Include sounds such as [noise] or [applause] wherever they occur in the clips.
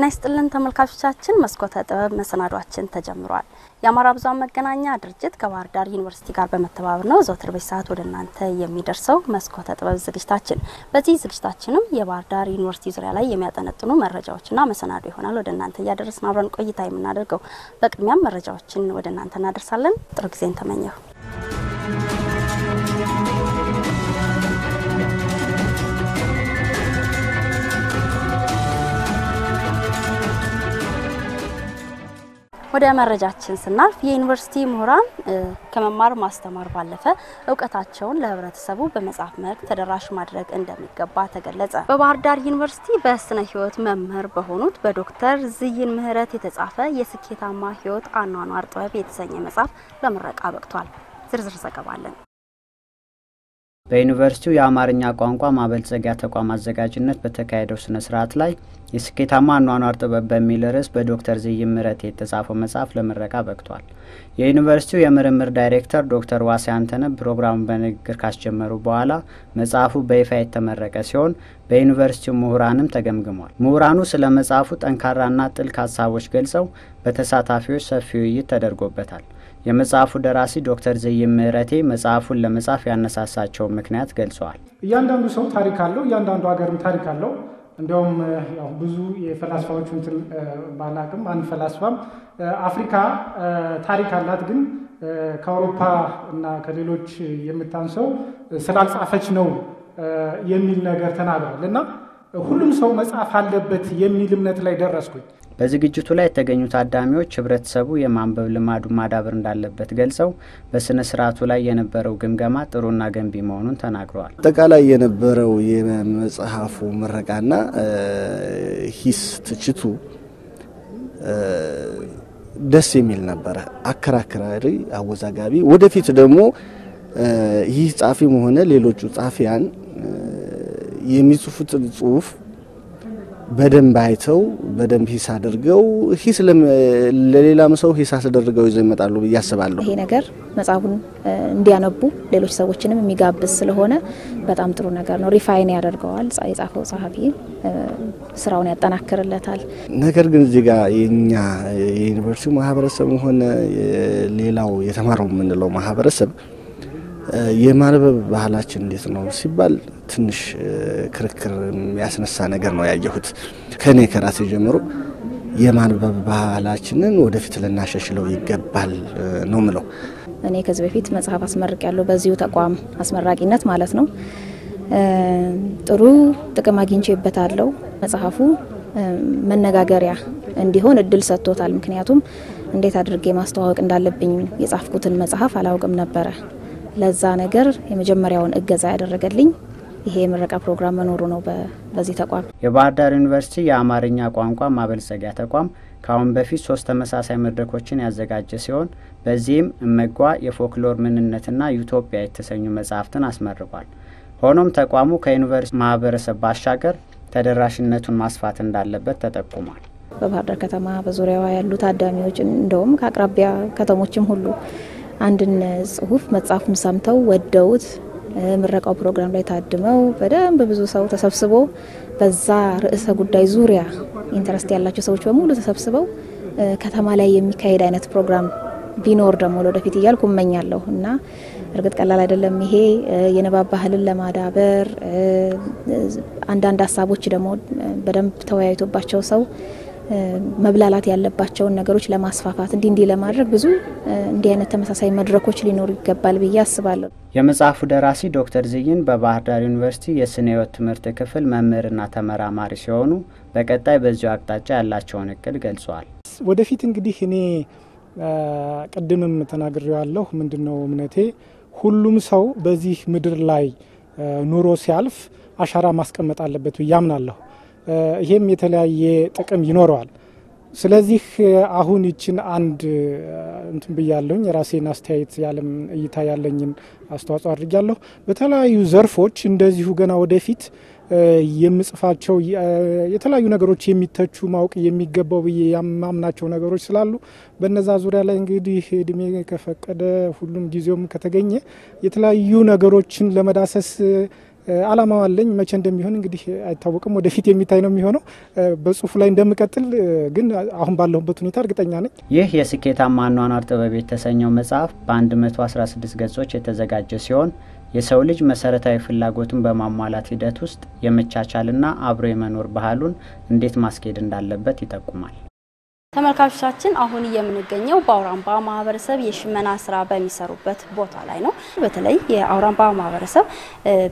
ጤና ይስጥልን ተመልካቾቻችን፣ መስኮተ ጥበብ መሰናዷችን ተጀምሯል። የአማራ ብዙኃን መገናኛ ድርጅት ከባህር ዳር ዩኒቨርሲቲ ጋር በመተባበር ነው ዘወትር በዚህ ሰዓት ወደ እናንተ የሚደርሰው መስኮተ ጥበብ ዝግጅታችን። በዚህ ዝግጅታችንም የባህር ዳር ዩኒቨርሲቲ ዙሪያ ላይ የሚያጠነጥኑ መረጃዎችና መሰናዶ ይሆናል ወደ እናንተ እያደረስን አብረን ቆይታ የምናደርገው። በቅድሚያም መረጃዎችን ወደ እናንተ እናደርሳለን። ጥሩ ጊዜን ተመኘሁ። ወደ መረጃችን ስናልፍ የዩኒቨርሲቲ ምሁራን ከመማር ማስተማር ባለፈ እውቀታቸውን ለሕብረተሰቡ በመጽሐፍ መልክ ተደራሽ ማድረግ እንደሚገባ ተገለጸ። በባህር ዳር ዩኒቨርሲቲ በስነ ሕይወት መምህር በሆኑት በዶክተር ዝይን ምህረት የተጻፈ የስኬታማ ሕይወት አኗኗር ጥበብ የተሰኘ መጽሐፍ ለምረቃ በቅቷል። ዝርዝር ዘገባ በዩኒቨርሲቲው የአማርኛ ቋንቋ ማበልጸጊያ ተቋም አዘጋጅነት በተካሄደው ስነ ስርዓት ላይ የስኬታማ አኗኗር ጥበብ በሚል ርዕስ በዶክተር ዝይን ምህረት የተጻፈው መጽሐፍ ለምረቃ በቅቷል። የዩኒቨርሲቲው የምርምር ዳይሬክተር ዶክተር ዋሴ አንተነህ ፕሮግራሙን በንግግር ካስጀመሩ በኋላ መጽሐፉ በይፋ የተመረቀ ሲሆን በዩኒቨርሲቲው ምሁራንም ተገምግሟል። ምሁራኑ ስለ መጽሐፉ ጠንካራና ጥልቅ ሀሳቦች ገልጸው በተሳታፊዎች ሰፊ ውይይት ተደርጎበታል። የመጽሐፉ ደራሲ ዶክተር ዝይን ምህረቴ መጽሐፉን ለመጻፍ ያነሳሳቸውን ምክንያት ገልጸዋል። እያንዳንዱ ሰው ታሪክ አለው። እያንዳንዱ ሀገርም ታሪክ አለው። እንዲያውም ያው ብዙ የፈላስፋዎቹ እንትን ባላቅም አንድ ፈላስፋም አፍሪካ ታሪክ አላት፣ ግን ከአውሮፓ እና ከሌሎች የምታንሰው ስላልጻፈች ነው የሚል ነገር ተናግሯል እና ሁሉም ሰው መጻፍ አለበት የሚል እምነት ላይ ደረስኩኝ። በዝግጅቱ ላይ የተገኙ ታዳሚዎች ህብረተሰቡ የማንበብ ልማዱ ማዳበር እንዳለበት ገልጸው በስነ ስርዓቱ ላይ የነበረው ግምገማ ጥሩና ገንቢ መሆኑን ተናግረዋል። አጠቃላይ የነበረው የመጽሐፉ ምረቃና ሂስ ትችቱ ደስ የሚል ነበረ። አከራካሪ፣ አወዛጋቢ ወደፊት ደግሞ ይህ ጻፊም ሆነ ሌሎቹ ጻፊያን የሚጽፉትን ጽሁፍ በደንብ አይተው በደንብ ሂስ አድርገው ሂስ ለሌላም ሰው ሂስ አስደርገው ይዘው ይመጣሉ ብዬ አስባለሁ። ይሄ ነገር መጽሐፉን እንዲያነቡ ሌሎች ሰዎችንም የሚጋብዝ ስለሆነ በጣም ጥሩ ነገር ነው። refine ያደርገዋል። የጻፈው ጸሐፊ ስራውን ያጠናክርለታል። ነገር ግን እዚህ ጋር የኛ የዩኒቨርሲቲው ማህበረሰብ ሆነ ሌላው የተማረው የምንለው ማህበረሰብ የማንበብ ባህላችን እንዴት ነው ሲባል ትንሽ ክርክር የሚያስነሳ ነገር ነው ያየሁት። ከኔ ከራሴ ጀምሮ የማንበብ ባህላችንን ወደፊት ልናሻሽለው ይገባል ነው ምለው። እኔ ከዚህ በፊት መጽሐፍ አስመርቅ ያለው በዚሁ ተቋም አስመራቂነት ማለት ነው። ጥሩ ጥቅም አግኝቼበታለሁ። መጽሐፉ መነጋገሪያ እንዲሆን እድል ሰጥቶታል። ምክንያቱም እንዴት አድርጌ ማስተዋወቅ እንዳለብኝ የጻፍኩትን መጽሐፍ አላውቅም ነበረ። ለዛ ነገር የመጀመሪያውን እገዛ ያደረገልኝ ይሄ የምረቃ ፕሮግራም መኖሩ ነው። በዚህ ተቋም የባህር ዳር ዩኒቨርሲቲ የአማርኛ ቋንቋ ማበልጸጊያ ተቋም ከአሁን በፊት ሶስት ተመሳሳይ መድረኮችን ያዘጋጀ ሲሆን በዚህም እመጓ፣ የፎክሎር ምንነትና ዩቶፒያ የተሰኙ መጽሐፍትን አስመርቋል። ሆኖም ተቋሙ ከዩኒቨርሲቲ ማህበረሰብ ባሻገር ተደራሽነቱን ማስፋት እንዳለበት ተጠቁሟል። በባህር ዳር ከተማ በዙሪያዋ ያሉ ታዳሚዎች እንደውም ከአቅራቢያ ከተሞችም ሁሉ አንድን ጽሁፍ መጽሐፉን ሰምተው ወደውት ምረቃው ፕሮግራም ላይ ታድመው በደንብ ብዙ ሰው ተሰብስቦ በዛ ርዕሰ ጉዳይ ዙሪያ interest ያላቸው ሰዎች በሙሉ ተሰብስበው ከተማ ላይ የሚካሄድ አይነት ፕሮግራም ቢኖር ደግሞ ለወደፊት እያልኩ እመኛለሁ እና እርግጥ ቀላል አይደለም። ይሄ የንባብ ባህልን ለማዳበር አንዳንድ ሀሳቦች ደግሞ በደንብ ተወያይቶባቸው ሰው መብላላት ያለባቸውን ነገሮች ለማስፋፋት እንዲህ እንዲህ ለማድረግ ብዙ እንዲህ አይነት ተመሳሳይ መድረኮች ሊኖሩ ይገባል ብዬ አስባለሁ። የመጽሐፉ ደራሲ ዶክተር ዝይን በባህር ዳር ዩኒቨርሲቲ የስነ ሕይወት ትምህርት ክፍል መምህርና ተመራማሪ ሲሆኑ በቀጣይ በዚሁ አቅጣጫ ያላቸውን እቅድ ገልጸዋል። ወደፊት እንግዲህ እኔ ቅድምም ተናግሬዋለሁ። ምንድን ነው እምነቴ ሁሉም ሰው በዚህ ምድር ላይ ኑሮ ሲያልፍ አሻራ ማስቀመጥ አለበት ብዬ አምናለሁ። ይሄም የተለያየ ጥቅም ይኖረዋል። ስለዚህ አሁን ይችን አንድ እንትን ብያለሁኝ የራሴን አስተያየት ያለም እይታ ያለኝን አስተዋጽኦ አድርጊያለሁ። በተለያዩ ዘርፎች እንደዚሁ ገና ወደፊት የምጽፋቸው የተለያዩ ነገሮች የሚተቹ ማወቅ የሚገባው ብዬ ያማምናቸው ነገሮች ስላሉ በነዛ ዙሪያ ላይ እንግዲህ እድሜ ከፈቀደ ሁሉም ጊዜውም ከተገኘ የተለያዩ ነገሮችን ለመዳሰስ አላማው አለኝ። መቼ እንደሚሆን እንግዲህ አይታወቅም፣ ወደፊት የሚታይ ነው የሚሆነው። በጽሁፉ ላይ እንደምቀጥል ግን አሁን ባለሁበት ሁኔታ እርግጠኛ ነኝ። ይህ የስኬታማ አኗኗር ጥበብ የተሰኘው መጽሐፍ በ116 ገጾች የተዘጋጀ ሲሆን የሰው ልጅ መሰረታዊ ፍላጎትን በማሟላት ሂደት ውስጥ የመቻቻልና አብሮ የመኖር ባህሉን እንዴት ማስኬድ እንዳለበት ይጠቁማል። ተመልካቾቻችን አሁን የምንገኘው በአውራምባ ማህበረሰብ የሽመና ስራ በሚሰሩበት ቦታ ላይ ነው። በተለይ የአውራምባ ማህበረሰብ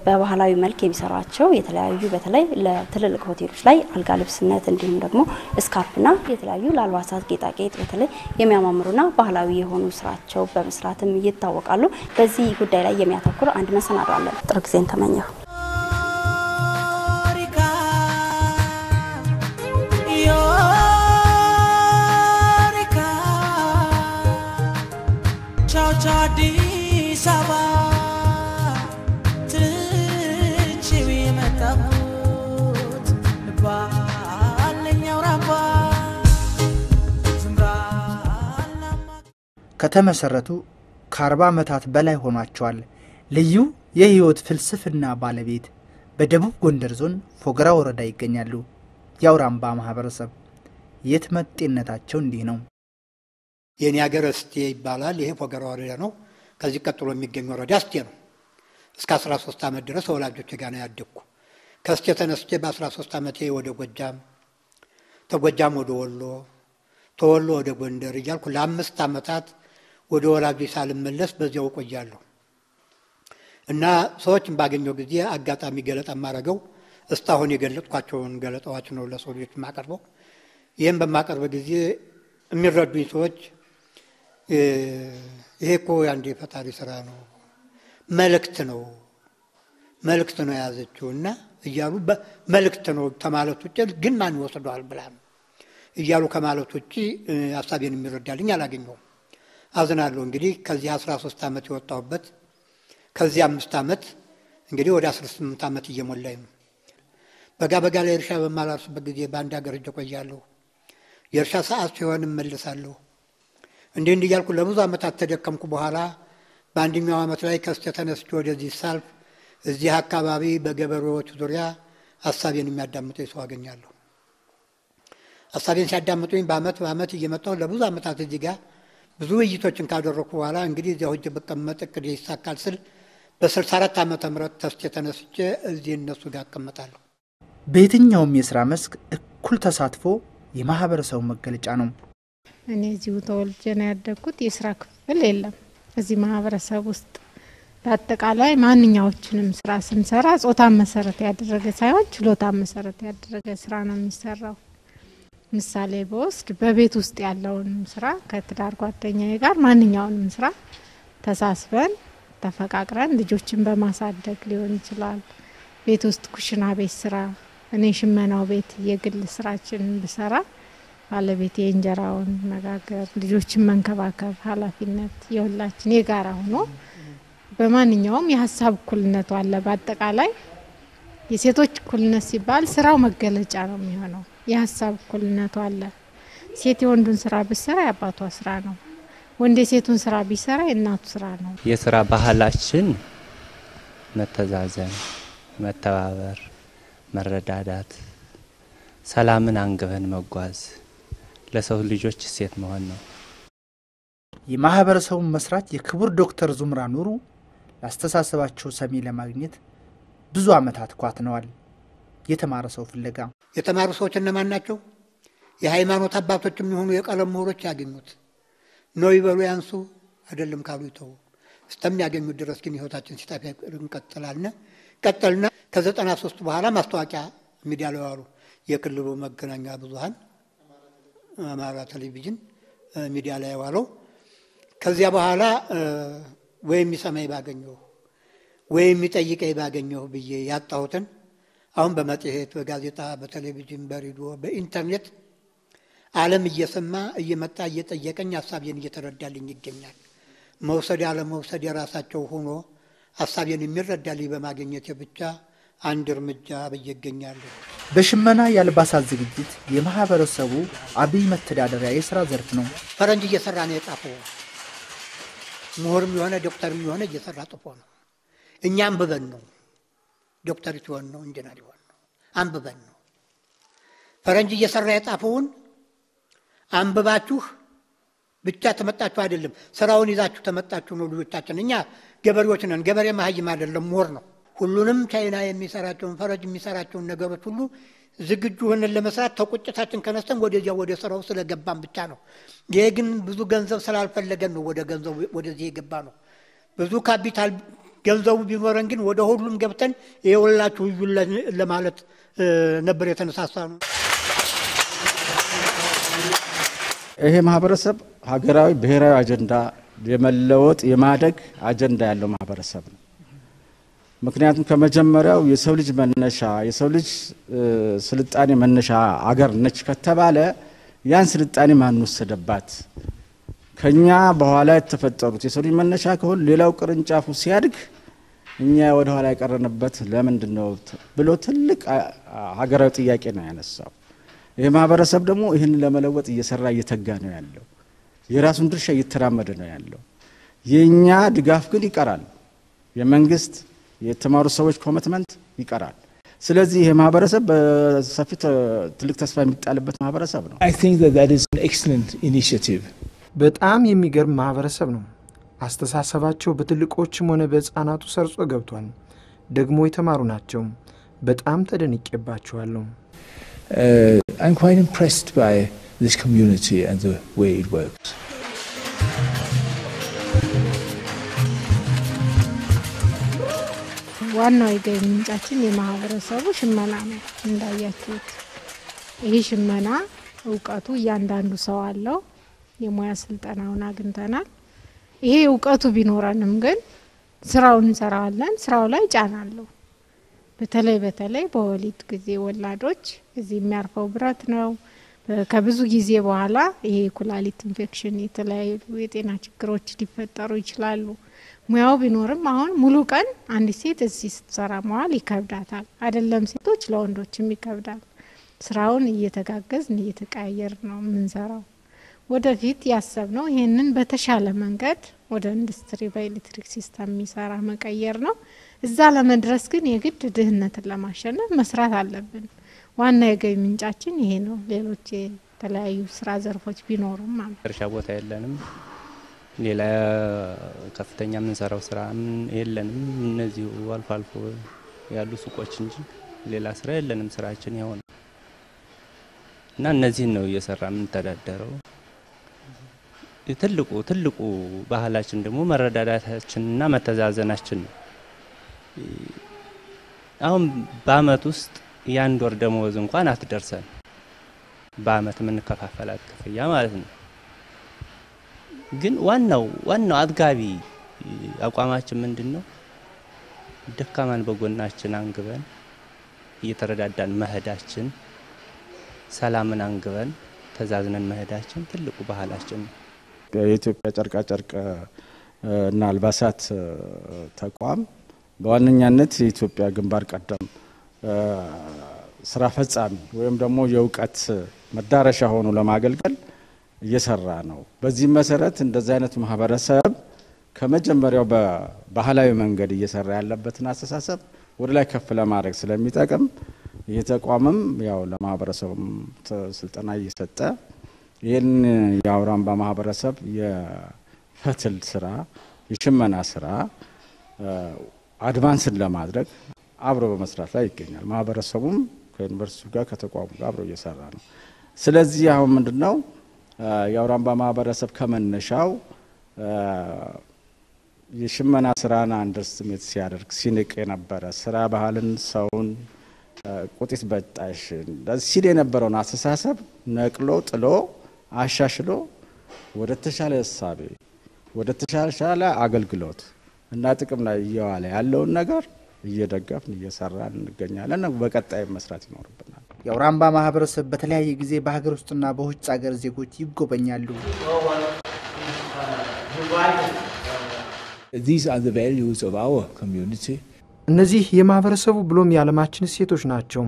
በባህላዊ መልክ የሚሰሯቸው የተለያዩ በተለይ ለትልልቅ ሆቴሎች ላይ አልጋ ልብስነት እንዲሁም ደግሞ እስካርፕና የተለያዩ ለአልባሳት ጌጣጌጥ በተለይ የሚያማምሩና ባህላዊ የሆኑ ስራቸው በመስራትም ይታወቃሉ። በዚህ ጉዳይ ላይ የሚያተኩር አንድ መሰናዶ አለን። ጥሩ ጊዜን ተመኘሁ። አዲስ አበባ ትችው የመጣሁት ከተመሰረቱ ከአርባ ዓመታት በላይ ሆኗቸዋል። ልዩ የህይወት ፍልስፍና ባለቤት በደቡብ ጎንደር ዞን ፎገራ ወረዳ ይገኛሉ። የአውራምባ ማህበረሰብ የት መጤነታቸው እንዲህ ነው። የኔ ሀገር እስቴ ይባላል። ይሄ ፎገራ ወረዳ ነው። ከዚህ ቀጥሎ የሚገኝ ወረዳ እስቴ ነው። እስከ 13 ዓመት ድረስ ወላጆች ጋር ነው ያደግኩ። ከእስቴ ተነስቼ በ13 ዓመቴ ወደ ጎጃም፣ ተጎጃም ወደ ወሎ፣ ተወሎ ወደ ጎንደር እያልኩ ለአምስት ዓመታት ወደ ወላጆች ሳልመለስ በዚያው እቆያለሁ እና ሰዎችን ባገኘው ጊዜ አጋጣሚ ገለጣ የማደርገው እስካሁን የገለጥኳቸውን ገለጣዎች ነው ለሰው ልጆች የማቀርበው። ይህም በማቀርብ ጊዜ የሚረዱኝ ሰዎች ይሄ እኮ የአንድ የፈጣሪ ስራ ነው፣ መልእክት ነው መልእክት ነው የያዘችው እና እያሉ መልእክት ነው ከማለት ውጭ ግን ማን ይወስደዋል ብላ እያሉ ከማለት ውጭ ሀሳቤን የሚረዳልኝ አላገኘውም። አዝናለሁ። እንግዲህ ከዚህ አስራ ሶስት ዓመት የወጣሁበት ከዚህ አምስት ዓመት እንግዲህ ወደ አስራ ስምንት ዓመት እየሞላኝ ነው። በጋ በጋ ላይ እርሻ በማላርስበት ጊዜ በአንድ ሀገር እጅ ቆያለሁ። የእርሻ ሰዓት ሲሆን እመልሳለሁ። እንዲህ እንዲህ እያልኩ ለብዙ ዓመታት ተደከምኩ። በኋላ በአንደኛው ዓመት ላይ ከስተ ተነስቼ ወደዚህ ሳልፍ እዚህ አካባቢ በገበሬዎች ዙሪያ ሀሳቤን የሚያዳምጠኝ ሰው አገኛለሁ። ሀሳቤን ሲያዳምጡኝ በአመት በአመት እየመጣሁ ለብዙ ዓመታት እዚህ ጋር ብዙ ውይይቶችን ካደረኩ በኋላ እንግዲህ እዚያው ሂጅ ብቀመጥ እቅዴ ይሳካል ስል በስልሳ አራት ዓመተ ምህረት ተስቼ ተነስቼ እዚህ እነሱ ጋር እቀመጣለሁ። በየትኛውም የስራ መስክ እኩል ተሳትፎ የማህበረሰቡ መገለጫ ነው። እኔ እዚሁ ተወልጄ ነው ያደግኩት። የስራ ክፍል የለም እዚህ ማህበረሰብ ውስጥ። በአጠቃላይ ማንኛዎችንም ስራ ስንሰራ ጾታን መሰረት ያደረገ ሳይሆን ችሎታን መሰረት ያደረገ ስራ ነው የሚሰራው። ምሳሌ በወስድ በቤት ውስጥ ያለውን ስራ ከትዳር ጓደኛዬ ጋር ማንኛውንም ስራ ተሳስበን ተፈቃቅረን ልጆችን በማሳደግ ሊሆን ይችላል። ቤት ውስጥ ኩሽና ቤት ስራ እኔ ሽመናው ቤት የግል ስራችን ብሰራ ባለቤት የእንጀራውን መጋገር፣ ልጆችን መንከባከብ ኃላፊነት የሁላችን የጋራ ሆኖ በማንኛውም የሀሳብ እኩልነቱ አለ። በአጠቃላይ የሴቶች እኩልነት ሲባል ስራው መገለጫ ነው የሚሆነው። የሀሳብ እኩልነቱ አለ። ሴት የወንዱን ስራ ብሰራ የአባቷ ስራ ነው። ወንድ የሴቱን ስራ ቢሰራ የእናቱ ስራ ነው። የስራ ባህላችን መተዛዘን፣ መተባበር፣ መረዳዳት፣ ሰላምን አንግበን መጓዝ፣ ለሰው ልጆች እሴት መሆን ነው። የማህበረሰቡን መስራት የክቡር ዶክተር ዙምራ ኑሩ ላስተሳሰባቸው ሰሚ ለማግኘት ብዙ ዓመታት ኳትነዋል። የተማረ ሰው ፍለጋ የተማሩ ሰዎች እነማን ናቸው? የሃይማኖት አባቶች የሚሆኑ የቀለም ምሁሮች ያገኙት ነው ይበሉ ያንሱ አይደለም ካሉ ይተው እስከሚያገኙት ድረስ ግን ህይወታችን ሲጠፋ እንቀጥላልን ቀጠልና ከዘጠና ሶስት በኋላ ማስታወቂያ ሚዲያ ላይ ዋሉ የክልሉ መገናኛ ብዙኃን አማራ ቴሌቪዥን ሚዲያ ላይ ዋለው። ከዚያ በኋላ ወይም የሚሰማኝ ባገኘሁ ወይም የሚጠይቀኝ ባገኘሁ ብዬ ያጣሁትን አሁን በመጽሔት፣ በጋዜጣ፣ በቴሌቪዥን፣ በሬዲዮ፣ በኢንተርኔት ዓለም እየሰማ እየመጣ እየጠየቀኝ ሀሳቤን እየተረዳልኝ ይገኛል። መውሰድ ያለመውሰድ የራሳቸው ሆኖ ሀሳቤን የሚረዳልኝ በማግኘት ብቻ አንድ እርምጃ ብዬ እገኛለሁ። በሽመና የአልባሳት ዝግጅት የማህበረሰቡ አብይ መተዳደሪያ የስራ ዘርፍ ነው። ፈረንጅ እየሰራ ነው የጻፈው። ምሁርም የሆነ ዶክተርም የሆነ እየሰራ ጽፎ ነው። እኛ አንብበን ነው ዶክተር ሲሆን ነው ኢንጂነር ይሆን ነው አንብበን ነው። ፈረንጅ እየሰራ የጻፈውን አንብባችሁ ብቻ ተመጣችሁ አይደለም፣ ስራውን ይዛችሁ ተመጣችሁ ነው ልጆቻችን። እኛ ገበሬዎች ነን። ገበሬ መሀይም አይደለም፣ ምሁር ነው። ሁሉንም ቻይና የሚሰራቸውን ፈረንጅ የሚሰራቸውን ነገሮች ሁሉ ዝግጁ ሆነን ለመስራት ተቁጭታችን ከነስተን ወደዚያ ወደ ስራው ስለገባን ብቻ ነው። ይሄ ግን ብዙ ገንዘብ ስላልፈለገን ነው ወደ ገንዘቡ ወደዚህ የገባ ነው። ብዙ ካፒታል ገንዘቡ ቢኖረን ግን ወደ ሁሉም ገብተን የወላችሁ እዩን ለማለት ነበር የተነሳሳ ነው። ይሄ ማህበረሰብ ሀገራዊ ብሔራዊ አጀንዳ የመለወጥ የማደግ አጀንዳ ያለው ማህበረሰብ ነው። ምክንያቱም ከመጀመሪያው የሰው ልጅ መነሻ የሰው ልጅ ስልጣኔ መነሻ አገር ነች ከተባለ ያን ስልጣኔ ማን ወሰደባት? ከኛ በኋላ የተፈጠሩት የሰው ልጅ መነሻ ከሆን ሌላው ቅርንጫፉ ሲያድግ እኛ ወደ ኋላ የቀረንበት ለምንድን ነው ብሎ ትልቅ ሀገራዊ ጥያቄ ነው ያነሳው። ይህ ማህበረሰብ ደግሞ ይህን ለመለወጥ እየሰራ እየተጋ ነው ያለው። የራሱን ድርሻ እየተራመደ ነው ያለው። የእኛ ድጋፍ ግን ይቀራል። የመንግስት የተማሩ ሰዎች ኮሚትመንት ይቀራል። ስለዚህ ይህ ማህበረሰብ በሰፊ ትልቅ ተስፋ የሚጣልበት ማህበረሰብ ነው። በጣም የሚገርም ማህበረሰብ ነው። አስተሳሰባቸው በትልቆችም ሆነ በህፃናቱ ሰርጾ ገብቷል። ደግሞ የተማሩ ናቸው። በጣም ተደንቄባቸዋለሁ። Uh, I'm quite impressed by this community and the way it works. ዋናው የገቢ ምንጫችን የማህበረሰቡ ሽመና ነው። እንዳያችሁት ይህ ሽመና እውቀቱ እያንዳንዱ ሰው አለው። የሙያ ስልጠናውን አግኝተናል። ይሄ እውቀቱ ቢኖረንም ግን ስራውን እንሰራዋለን። ስራው ላይ ጫና አለው። በተለይ በተለይ በወሊድ ጊዜ ወላዶች እዚህ የሚያርፈው ብረት ነው። ከብዙ ጊዜ በኋላ ይሄ የኩላሊት ኢንፌክሽን፣ የተለያዩ የጤና ችግሮች ሊፈጠሩ ይችላሉ። ሙያው ቢኖርም አሁን ሙሉ ቀን አንዲት ሴት እዚህ ስትሰራ መዋል ይከብዳታል። አይደለም ሴቶች ለወንዶችም ይከብዳል። ስራውን እየተጋገዝን እየተቀያየርን ነው የምንሰራው። ወደፊት ያሰብነው ይህንን በተሻለ መንገድ ወደ ኢንዱስትሪ በኤሌክትሪክ system የሚሰራ መቀየር ነው። እዛ ለመድረስ ግን የግድ ድህነትን ለማሸነፍ መስራት አለብን። ዋና የገቢ ምንጫችን ይሄ ነው። ሌሎች የተለያዩ ስራ ዘርፎች ቢኖሩም እርሻ ቦታ የለንም። ሌላ ከፍተኛ የምንሰራው ስራ የለንም። እነዚሁ አልፎ አልፎ ያሉ ሱቆች እንጂ ሌላ ስራ የለንም። ስራችን ነው እና እነዚህን ነው እየሰራ የምንተዳደረው። ትልቁ ትልቁ ባህላችን ደግሞ መረዳዳታችንና መተዛዘናችን ነው። አሁን በአመት ውስጥ የአንድ ወር ደመወዝ እንኳን አትደርሰን በአመት የምንከፋፈላት ክፍያ ማለት ነው። ግን ዋናው ዋናው አጥጋቢ አቋማችን ምንድን ነው? ደካማን በጎናችን አንግበን እየተረዳዳን መሄዳችን፣ ሰላምን አንግበን ተዛዝነን መሄዳችን ትልቁ ባህላችን ነው። የኢትዮጵያ ጨርቃጨርቅ እና አልባሳት ተቋም በዋነኛነት የኢትዮጵያ ግንባር ቀደም ስራ ፈጻሚ ወይም ደግሞ የእውቀት መዳረሻ ሆኖ ለማገልገል እየሰራ ነው። በዚህም መሰረት እንደዚህ አይነቱ ማህበረሰብ ከመጀመሪያው በባህላዊ መንገድ እየሰራ ያለበትን አስተሳሰብ ወደ ላይ ከፍ ለማድረግ ስለሚጠቅም ይህ ተቋምም ያው ለማህበረሰቡም ስልጠና እየሰጠ ይህን የአውራምባ ማህበረሰብ የፈትል ስራ የሽመና ስራ አድቫንስን ለማድረግ አብሮ በመስራት ላይ ይገኛል። ማህበረሰቡም ከዩኒቨርሲቲው ጋር ከተቋሙ ጋር አብሮ እየሰራ ነው። ስለዚህ አሁን ምንድን ነው የአውራምባ ማህበረሰብ ከመነሻው የሽመና ስራን አንደርስትሜት ሲያደርግ ሲንቅ የነበረ ስራ ባህልን፣ ሰውን፣ ቁጢት በጣሽ ሲል የነበረውን አስተሳሰብ ነቅሎ ጥሎ አሻሽሎ ወደ ተሻለ እሳቤ ወደ ተሻሻለ አገልግሎት እና ጥቅም ላይ እየዋለ ያለውን ነገር እየደገፍን እየሰራን እንገኛለን። በቀጣይ መስራት ይኖርብናል። የአውራምባ ማህበረሰብ በተለያየ ጊዜ በሀገር ውስጥና በውጭ ሀገር ዜጎች ይጎበኛሉ። These are the values of our community. እነዚህ የማህበረሰቡ ብሎም የዓለማችን እሴቶች ናቸው።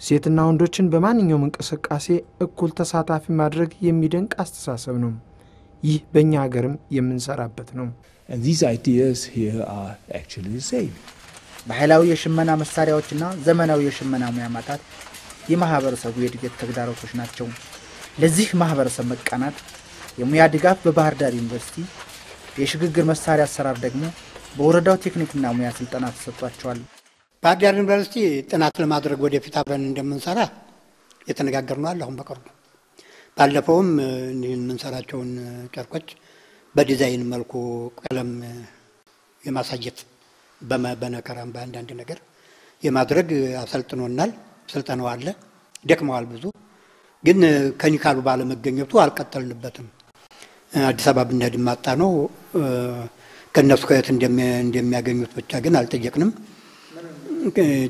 ሴትና ወንዶችን በማንኛውም እንቅስቃሴ እኩል ተሳታፊ ማድረግ የሚደንቅ አስተሳሰብ ነው። ይህ በእኛ ሀገርም የምንሰራበት ነው። And these ideas here are actually the same. ባህላዊ የሽመና መሳሪያዎችና ዘመናዊ የሽመና ሙያ ማጣት የማህበረሰቡ የእድገት ተግዳሮቶች ናቸው። ለዚህ ማህበረሰብ መቃናት የሙያ ድጋፍ በባህር ዳር ዩኒቨርሲቲ፣ የሽግግር መሳሪያ አሰራር ደግሞ በወረዳው ቴክኒክና ሙያ ስልጠና ተሰጥቷቸዋል። ባህር ዳር ዩኒቨርሲቲ ጥናት ለማድረግ ወደፊት አብረን እንደምንሰራ የተነጋገርነው አለ። አሁን በቅርቡ ባለፈውም የምንሰራቸውን ጨርቆች በዲዛይን መልኩ ቀለም የማሳየት በነከራም በአንዳንድ ነገር የማድረግ አሰልጥኖናል። ስልጠናው አለ። ደክመዋል ብዙ ግን ከኒካሉ ባለመገኘቱ አልቀጠልንበትም። አዲስ አበባ ብንሄድ ማጣ ነው። ከእነሱ ከየት እንደሚያገኙት ብቻ ግን አልጠየቅንም።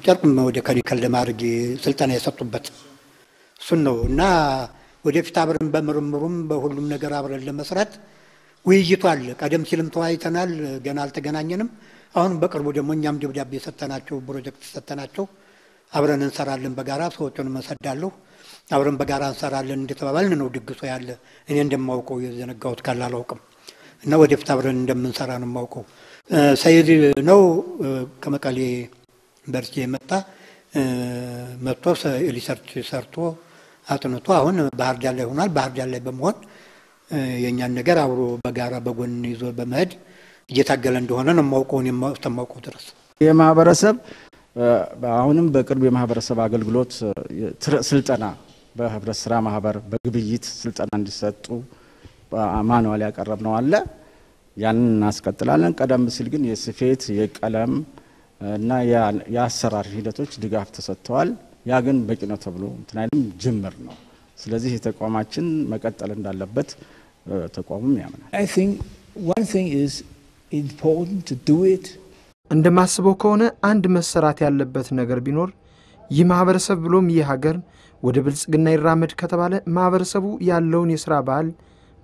ጨርቁም ወደ ከኒካል ለማድረግ ስልጠና የሰጡበት እሱን ነው እና ወደፊት አብረን በምርምሩም በሁሉም ነገር አብረን ለመስራት ውይይቱ አለ። ቀደም ሲልም ተወያይተናል። ገና አልተገናኘንም። አሁንም በቅርቡ ደግሞ እኛም ደብዳቤ ሰጠናቸው፣ ፕሮጀክት ሰጠናቸው። አብረን እንሰራለን በጋራ ሰዎቹን መሰዳለሁ አብረን በጋራ እንሰራለን እንደተባባልን ነው ድግሶ ያለ። እኔ እንደማውቀው የዘነጋሁት ካለ አላውቅም እና ወደፊት አብረን እንደምንሰራ ነው የማውቀው። ሰይድ ነው ከመቀሌ ዩኒቨርሲቲ የመጣ መጥቶ research ሰርቶ አጥንቶ አሁን ባህር ዳር ላይ ሆኗል። ባህር ዳር ላይ በመሆን የእኛን ነገር አብሮ በጋራ በጎን ይዞ በመሄድ እየታገለ እንደሆነ ነው የማውቀው እስከማውቀው ድረስ ይህ ማህበረሰብ አሁንም በቅርብ የማህበረሰብ አገልግሎት ስልጠና በህብረት ስራ ማህበር በግብይት ስልጠና እንዲሰጡ ማንዋል ያቀረብነው አለ። ያንን እናስቀጥላለን። ቀደም ሲል ግን የስፌት የቀለም እና የአሰራር ሂደቶች ድጋፍ ተሰጥተዋል። ያ ግን በቂ ነው ተብሎ እንትን አይልም፣ ጅምር ነው። ስለዚህ የተቋማችን መቀጠል እንዳለበት ተቋሙም ያምናል። እንደማስበው ከሆነ አንድ መሰራት ያለበት ነገር ቢኖር ይህ ማህበረሰብ ብሎም ይህ ሀገር ወደ ብልጽግና ይራመድ ከተባለ ማህበረሰቡ ያለውን የሥራ ባህል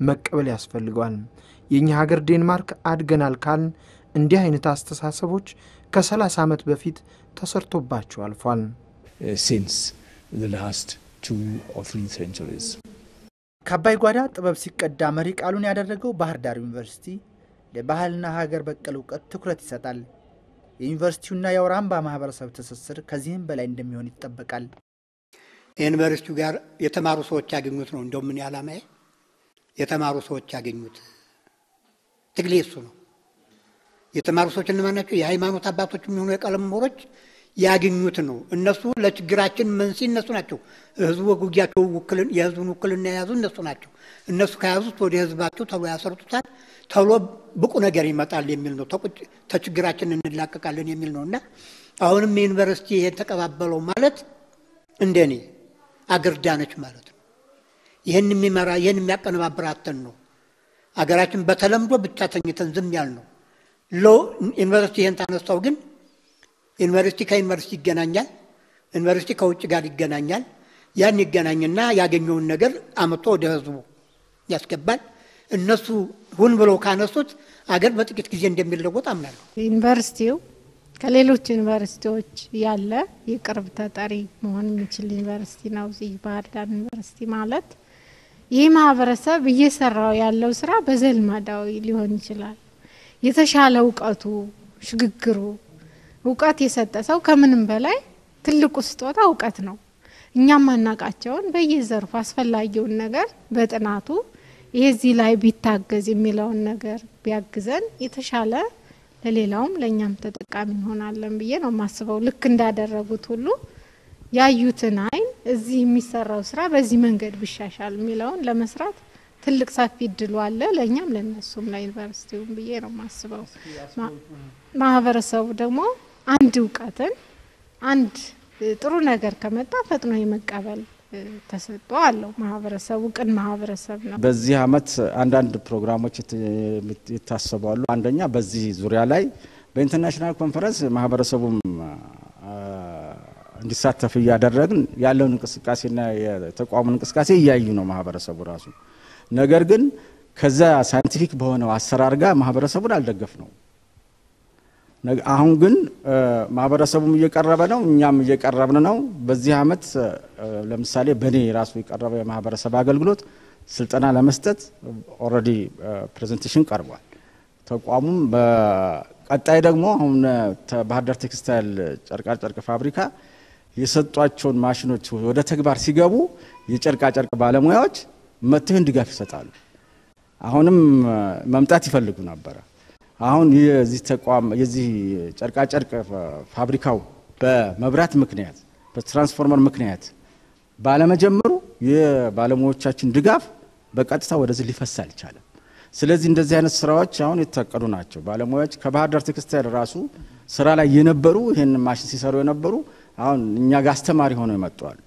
መቀበል ያስፈልገዋል። የእኛ ሀገር ዴንማርክ አድገናል ካልን እንዲህ አይነት አስተሳሰቦች ከ30 ዓመት በፊት ተሰርቶባቸው አልፏል። since the last two or three centuries. ከአባይ ጓዳ ጥበብ ሲቀዳ መሪ ቃሉን ያደረገው ባህር ዳር ዩኒቨርሲቲ ለባህልና ሀገር በቀል እውቀት ትኩረት ይሰጣል። የዩኒቨርሲቲውና የአውራምባ ማህበረሰብ ትስስር ከዚህም በላይ እንደሚሆን ይጠበቃል። የዩኒቨርሲቲው ጋር የተማሩ ሰዎች ያገኙት ነው። እንደው ምን ዓላማዬ የተማሩ ሰዎች ያገኙት ትግሌ እሱ ነው። የተማሩ ሰዎች እነማን ናቸው? የሃይማኖት አባቶች የሚሆኑ የቀለም ምሁሮች ያገኙት ነው። እነሱ ለችግራችን መንስኤ እነሱ ናቸው። ህዝቡ ጉያቸው ውክልን የህዝቡን ውክልና የያዙ እነሱ ናቸው። እነሱ ከያዙት ወደ ህዝባቸው ተብሎ ያሰርጡታል። ተብሎ ብቁ ነገር ይመጣል የሚል ነው። ተችግራችን እንላቀቃለን የሚል ነው እና አሁንም የዩኒቨርሲቲ ይሄን ተቀባበለው ማለት እንደኔ አገር ዳነች ማለት ነው። ይህን የሚመራ ይህን የሚያቀነባብር አተን ነው። አገራችን በተለምዶ ብቻ ተኝተን ዝም ያል ነው። ሎ ዩኒቨርሲቲ ይህን ታነሳው ግን ዩኒቨርሲቲ ከዩኒቨርሲቲ ይገናኛል። ዩኒቨርሲቲ ከውጭ ጋር ይገናኛል። ያን ይገናኝና ያገኘውን ነገር አመጥቶ ወደ ህዝቡ ያስገባል። እነሱ ሁን ብለው ካነሱት አገር በጥቂት ጊዜ እንደሚለወጥ አምናለሁ። ዩኒቨርሲቲው ከሌሎች ዩኒቨርሲቲዎች ያለ የቅርብ ተጠሪ መሆን የሚችል ዩኒቨርሲቲ ነው። እዚህ ባህር ዳር ዩኒቨርሲቲ ማለት ይህ ማህበረሰብ እየሰራው ያለው ስራ በዘልማዳዊ ሊሆን ይችላል። የተሻለ እውቀቱ ሽግግሩ እውቀት የሰጠ ሰው ከምንም በላይ ትልቁ ስጦታ እውቀት ነው። እኛም ማናቃቸውን በየዘርፉ አስፈላጊውን ነገር በጥናቱ እዚህ ላይ ቢታገዝ የሚለውን ነገር ቢያግዘን የተሻለ ለሌላውም ለእኛም ተጠቃሚ እንሆናለን ብዬ ነው የማስበው። ልክ እንዳደረጉት ሁሉ ያዩትን አይን እዚህ የሚሰራው ስራ በዚህ መንገድ ቢሻሻል የሚለውን ለመስራት ትልቅ ሰፊ እድሉ አለ ለእኛም ለነሱም ለዩኒቨርሲቲውም ብዬ ነው የማስበው። ማህበረሰቡ ደግሞ አንድ እውቀትን አንድ ጥሩ ነገር ከመጣ ፈጥኖ የመቀበል እ, ተሰጥኦ አለው። ማህበረሰቡ ቅን ማህበረሰብ ነው። በዚህ አመት አንዳንድ ፕሮግራሞች አሉ። አንደኛ በዚህ ዙሪያ ላይ በ international conference ማህበረሰቡም እንዲሳተፍ እያደረግን ያለውን እንቅስቃሴና የተቋሙን እንቅስቃሴ እያዩ ነው ማህበረሰቡ ራሱ። ነገር ግን ከዛ scientific በሆነው አሰራር ጋር ማህበረሰቡን አልደገፍነው። አሁን ግን ማህበረሰቡም እየቀረበ ነው፣ እኛም እየቀረብን ነው። በዚህ አመት ለምሳሌ በእኔ ራሱ የቀረበ የማህበረሰብ አገልግሎት ስልጠና ለመስጠት already presentation ቀርቧል። ተቋሙም በ- ቀጣይ ደግሞ አሁን ባህር ዳር ቴክስታይል ጨርቃጨርቅ ፋብሪካ የሰጧቸውን ማሽኖች ወደ ተግባር ሲገቡ የጨርቃጨርቅ ባለሙያዎች መጥተው ድጋፍ ይሰጣሉ። አሁንም መምጣት ይፈልጉ ነበረ። አሁን የዚህ ተቋም የዚህ ጨርቃጨርቅ ፋብሪካው በመብራት ምክንያት በትራንስፎርመር ምክንያት ባለመጀመሩ የባለሙያዎቻችን ድጋፍ በቀጥታ ወደዚህ ሊፈስ አልቻለም። ስለዚህ እንደዚህ አይነት ስራዎች አሁን የታቀዱ ናቸው። ባለሙያዎች ከባህር ዳር ቴክስታይል ራሱ ስራ ላይ የነበሩ ይህን ማሽን ሲሰሩ የነበሩ አሁን እኛ ጋር አስተማሪ ሆነው ይመጡዋል።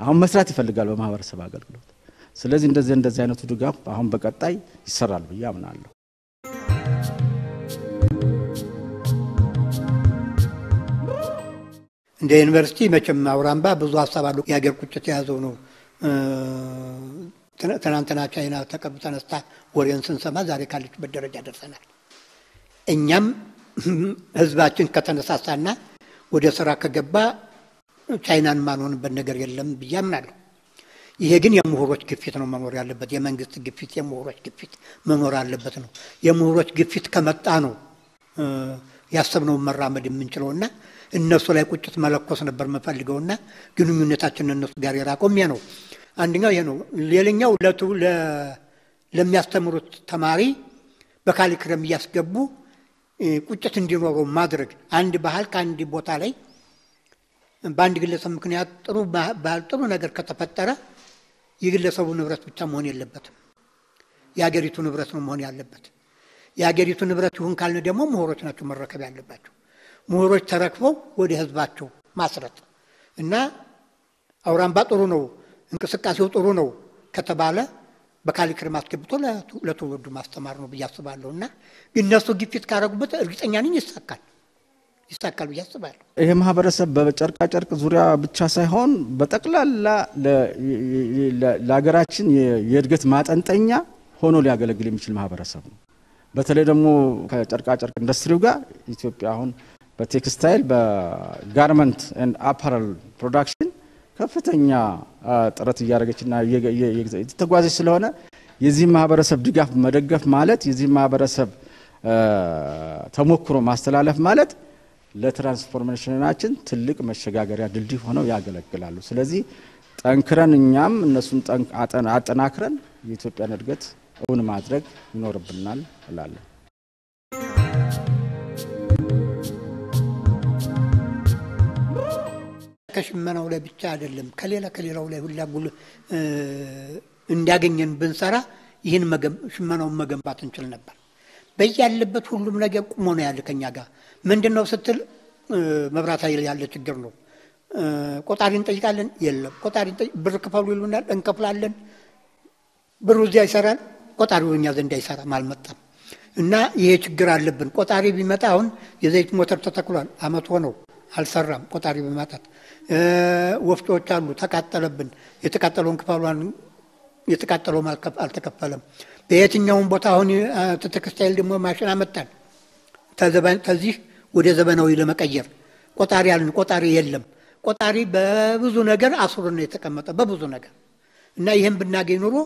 አሁን መስራት ይፈልጋል በማህበረሰብ አገልግሎት። ስለዚህ እንደዚህ እንደዚህ አይነቱ ድጋፍ አሁን በቀጣይ ይሰራል ብዬ አምናለሁ። እንደ ዩኒቨርሲቲ መቼም አውራምባ ብዙ ሀሳብ አለው። የሀገር ቁጭት የያዘው ነው። ትናንትና ቻይና ተቀብ ተነስታ ወሬን ስንሰማ ዛሬ ካለችበት ደረጃ ደርሰናል። እኛም [clears throat] ህዝባችን ከተነሳሳና ወደ ስራ ከገባ ቻይናን ማንሆንበት ነገር የለም ብዬ አምናለሁ። ይሄ ግን የምሁሮች ግፊት ነው መኖር ያለበት። የመንግስት ግፊት፣ የምሁሮች ግፊት መኖር አለበት ነው። የምሁሮች ግፊት ከመጣ ነው ያሰብነውን መራመድ የምንችለውና እነሱ ላይ ቁጭት መለኮስ ነበር የምፈልገውና ግንኙነታችን እነሱ ጋር ይሄ ነው። አንደኛው ይሄ ነው። ሌላኛው ለሚያስተምሩት ተማሪ በካሊክረም እያስገቡ ቁጭት እንዲኖረው ማድረግ አንድ ባህል ከአንድ ቦታ ላይ በአንድ ግለሰብ ምክንያት ጥሩ ባህል ጥሩ ነገር ከተፈጠረ የግለሰቡ ንብረት ብቻ መሆን የለበትም። የሀገሪቱ ንብረት ነው መሆን ያለበት። የሀገሪቱ ንብረት ይሁን ካልን ደግሞ ምሁሮች ናቸው መረከብ ያለባቸው። ምሁሮች ተረክበው ወደ ህዝባቸው ማስረት እና አውራምባ ጥሩ ነው፣ እንቅስቃሴው ጥሩ ነው ከተባለ በካሊክረም አስገብቶ ለትውልዱ ማስተማር ነው ብዬ አስባለሁ። እና እነሱ ግፊት ካረጉበት እርግጠኛ ነኝ ይሳካል ይሳካል ብዬ አስባለሁ። ይሄ ማህበረሰብ በጨርቃጨርቅ ዙሪያ ብቻ ሳይሆን በጠቅላላ ለሀገራችን የእድገት ማጠንጠኛ ሆኖ ሊያገለግል የሚችል ማህበረሰብ ነው። በተለይ ደግሞ ከጨርቃጨርቅ ኢንዱስትሪው ጋር ኢትዮጵያ አሁን በ textile በ garment and apparel production ከፍተኛ ጥረት እያደረገችና የተጓዘች ስለሆነ የዚህ ማህበረሰብ ድጋፍ መደገፍ ማለት የዚህ ማህበረሰብ ተሞክሮ ማስተላለፍ ማለት ለትራንስፎርሜሽናችን ትልቅ መሸጋገሪያ ድልድይ ሆነው ያገለግላሉ። ስለዚህ ጠንክረን እኛም እነሱን አጠናክረን የኢትዮጵያን እድገት እውን ማድረግ ይኖርብናል እላለሁ። ከሽመናው ላይ ብቻ አይደለም፣ ከሌላ ከሌላው ላይ ሁላ ጉል እንዲያገኘን ብንሰራ ይህን ሽመናውን መገንባት እንችል ነበር። በያለበት ሁሉም ነገር ቁሞ ነው ያለ ከኛ ጋር ምንድን ነው ስትል መብራት ኃይል ያለ ችግር ነው። ቆጣሪ እንጠይቃለን፣ የለም ቆጣሪ ብር ክፈሉ ይሉናል፣ እንከፍላለን። ብሩ እዚያ ይሰራል፣ ቆጣሪው እኛ ዘንድ አይሰራም፣ አልመጣም። እና ይሄ ችግር አለብን። ቆጣሪ ቢመጣ አሁን የዘይት ሞተር ተተክሏል፣ አመት ሆነው አልሰራም። ቆጣሪ በማጣት ወፍጮዎች አሉ፣ ተቃጠለብን። የተቃጠለውን ክፈሉን የተቃጠለውም አልተከፈለም። በየትኛውም ቦታ አሁን ቴክስታይል ደግሞ ማሽን አመጣን ከዚህ ወደ ዘመናዊ ለመቀየር ቆጣሪ አልን። ቆጣሪ የለም። ቆጣሪ በብዙ ነገር አስሮ ነው የተቀመጠ በብዙ ነገር እና ይህን ብናገኝ ኑሮ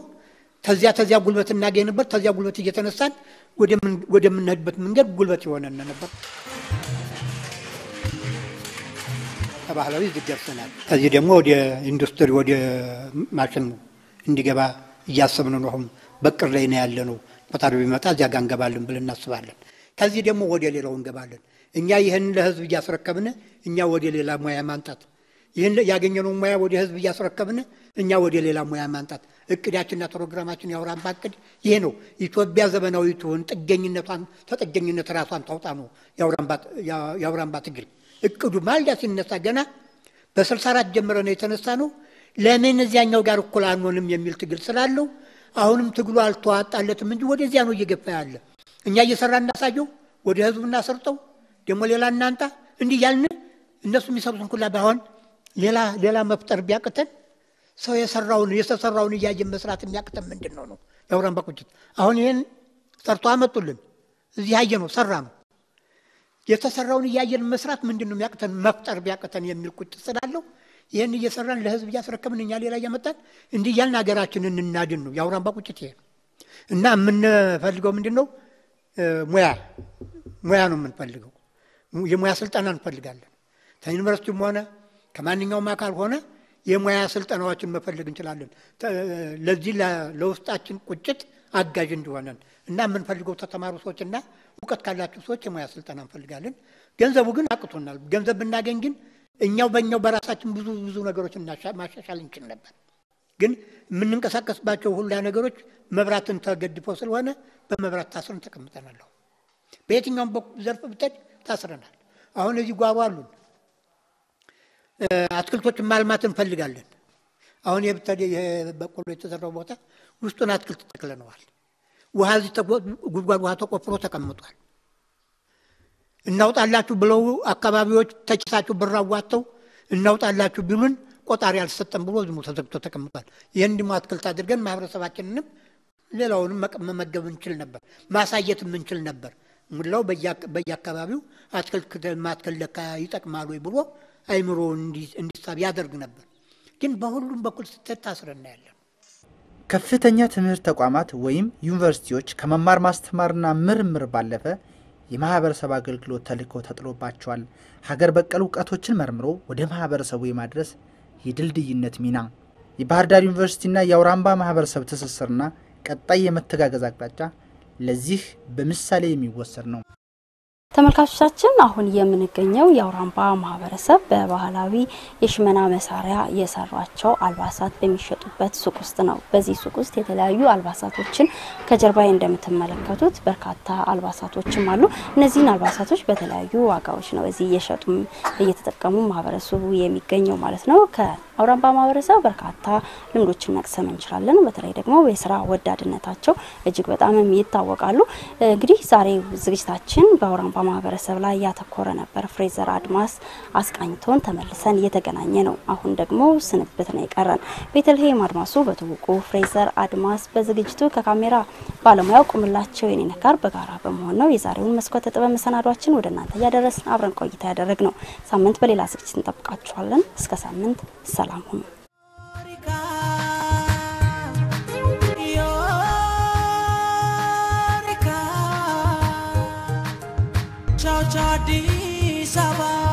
ተዚያ ተዚያ ጉልበት እናገኝ ነበር። ተዚያ ጉልበት እየተነሳን ወደምንሄድበት መንገድ ጉልበት የሆነን ነበር። ከባህላዊ እዚህ ደርሰናል። ከዚህ ደግሞ ወደ ኢንዱስትሪ ወደ ማሽን እንዲገባ እያሰብን ነው። በቅር ላይ ነው ያለ ነው። ቆጣሪ ቢመጣ እዚያ ጋር እንገባለን ብለን እናስባለን። ከዚህ ደግሞ ወደ ሌላው እንገባለን። እኛ ይህን ለህዝብ እያስረከብን እኛ ወደ ሌላ ሙያ ማንጣት፣ ይህን ያገኘነውን ሙያ ወደ ህዝብ እያስረከብን እኛ ወደ ሌላ ሙያ ማንጣት እቅዳችንና ፕሮግራማችን የአውራምባ እቅድ ይሄ ነው። ኢትዮጵያ ዘመናዊ ትሁን፣ ጥገኝነቷን ተጥገኝነት ራሷን ታውጣ ነው የአውራምባ ትግል እቅዱ ማልዳ ሲነሳ ገና በስልሳ አራት ጀምረ ነው የተነሳ ነው። ለምን እዚያኛው ጋር እኩል አንሆንም የሚል ትግል ስላለው አሁንም ትግሉ አልተዋጣለትም እንጂ ወደዚያ ነው እየገፋ ያለ። እኛ እየሰራ እናሳየው፣ ወደ ህዝቡ እናሰርጠው፣ ደግሞ ሌላ እናንጣ። እንዲህ ያልን እነሱ የሚሰሩትን ኩላ ባይሆን ሌላ ሌላ መፍጠር ቢያቅተን ሰው የሰራውን የተሰራውን እያየን መስራት የሚያቅተን ምንድን ነው ነው የአውራምባ ቁጭት። አሁን ይህን ሰርቶ አመጡልን፣ እዚህ ያየ ነው ሰራ ነው የተሰራውን እያየን መስራት ምንድን ነው የሚያቅተን መፍጠር ቢያቅተን የሚል ቁጭት ስላለው ይህን እየሰራን ለህዝብ እያስረከብን እኛ ሌላ እያመጣን እንዲህ እያልን ሀገራችንን እናድን ነው የአውራምባ ቁጭት ይሄ እና የምንፈልገው ምንድን ነው ሙያ ሙያ ነው የምንፈልገው። የሙያ ስልጠና እንፈልጋለን። ከዩኒቨርሲቲም ሆነ ከማንኛውም አካል ሆነ የሙያ ስልጠናዎችን መፈለግ እንችላለን። ለዚህ ለውስጣችን ቁጭት አጋዥ እንዲሆነን እና የምንፈልገው ተተማሩ ሰዎችና እውቀት ካላቸው ሰዎች የሙያ ስልጠና እንፈልጋለን። ገንዘቡ ግን አቅቶናል። ገንዘብ ብናገኝ ግን እኛው በእኛው በራሳችን ብዙ ብዙ ነገሮችን ማሻሻል እንችል ነበር። ግን የምንንቀሳቀስባቸው ሁላ ነገሮች መብራትን ተገድፈው ስለሆነ በመብራት ታስረን ተቀምጠናል። በየትኛውም ዘርፍ ብትሄድ ታስረናል። አሁን እዚህ ጓሮ አሉን አትክልቶችን ማልማት እንፈልጋለን። አሁን በቆሎ የተዘራው ቦታ ውስጡን አትክልት ተክለነዋል። ውሃ ጉድጓድ ውሃ ተቆፍሮ ተቀምጧል። እናውጣላችሁ ብለው አካባቢዎች ተችሳችሁ ብር አዋጥተው እናውጣላችሁ ቢሉን ቆጣሪ አልሰጠም ብሎ ዝሙ ተዘግቶ ተቀምጧል። ይህን ደግሞ አትክልት አድርገን ማህበረሰባችንንም ሌላውንም መመገብ እንችል ነበር፣ ማሳየት የምንችል ነበር። ሙላው በየአካባቢው አትክልት ማትከል ለካ ይጠቅማሉ ብሎ አይምሮ እንዲሳብ ያደርግ ነበር። ግን በሁሉም በኩል ስትሄድ ታስረና ያለን ከፍተኛ ትምህርት ተቋማት ወይም ዩኒቨርሲቲዎች ከመማር ማስተማርና ምርምር ባለፈ የማህበረሰብ አገልግሎት ተልዕኮ ተጥሎባቸዋል። ሀገር በቀል እውቀቶችን መርምሮ ወደ ማህበረሰቡ የማድረስ የድልድይነት ሚና የባህር ዳር ዩኒቨርሲቲና የአውራምባ ማህበረሰብ ትስስርና ቀጣይ የመተጋገዝ አቅጣጫ ለዚህ በምሳሌ የሚወሰድ ነው። ተመልካቾቻችን አሁን የምንገኘው የአውራምባ ማህበረሰብ በባህላዊ የሽመና መሳሪያ የሰሯቸው አልባሳት በሚሸጡበት ሱቅ ውስጥ ነው። በዚህ ሱቅ ውስጥ የተለያዩ አልባሳቶችን ከጀርባ እንደምትመለከቱት በርካታ አልባሳቶችም አሉ። እነዚህን አልባሳቶች በተለያዩ ዋጋዎች ነው እዚህ እየሸጡም እየተጠቀሙ ማህበረሰቡ የሚገኘው ማለት ነው። ከአውራምባ ማህበረሰብ በርካታ ልምዶችን መቅሰም እንችላለን። በተለይ ደግሞ የስራ ወዳድነታቸው እጅግ በጣም ይታወቃሉ። እንግዲህ ዛሬ ዝግጅታችን በአውራምባ ማህበረሰብ ላይ ያተኮረ ነበር። ፍሬዘር አድማስ አስቃኝቶን ተመልሰን እየተገናኘ ነው። አሁን ደግሞ ስንብት ነው የቀረን። ቤተልሔም አድማሱ በትውቁ ፍሬዘር አድማስ በዝግጅቱ ከካሜራ ባለሙያው ቁምላቸው የኔነህ ጋር በጋራ በመሆን ነው የዛሬውን መስኮተ ጥበብ መሰናዷችን ወደ እናንተ እያደረስን አብረን ቆይታ ያደረግ ነው። ሳምንት በሌላ ዝግጅት እንጠብቃችኋለን። እስከ ሳምንት ሰላም ሰላም Chao chao di sabah.